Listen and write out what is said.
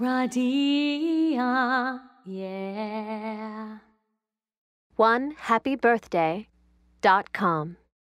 Radia, yeah. One happy birthday dot com.